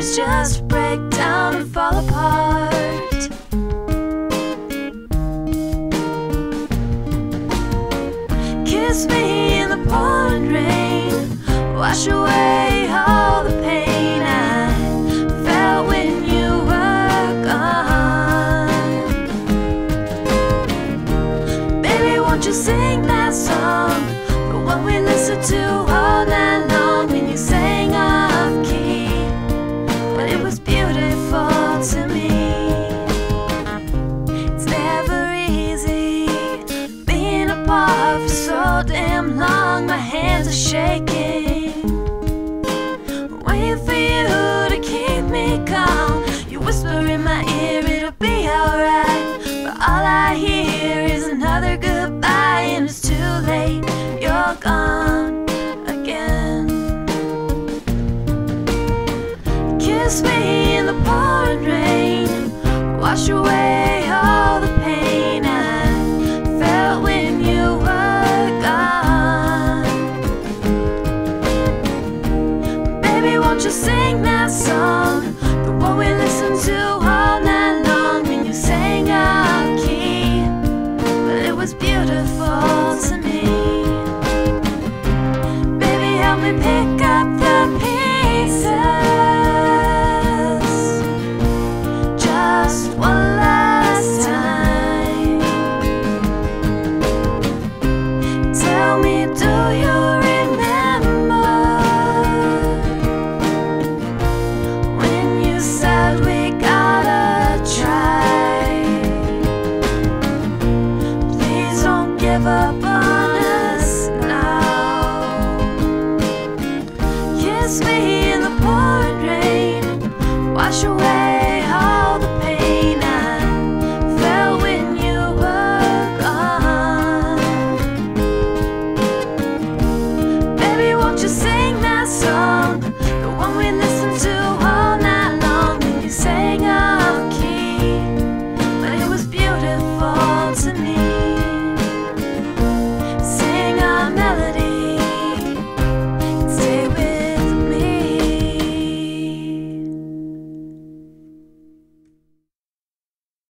tears just break down and fall apart. Kiss me in the pouring rain, wash away all the pain I felt when you were gone. Baby, won't you sing that song, the one we listened to all night hands are shaking, waiting for you to keep me calm. You whisper in my ear, it'll be alright. But all I hear is another goodbye, and it's too late. You're gone again. Kiss me in the pouring rain, wash away won't you sing that song? The one we listened to all night long when you sang out key. Well, it was beautiful to me. Baby, help me pick up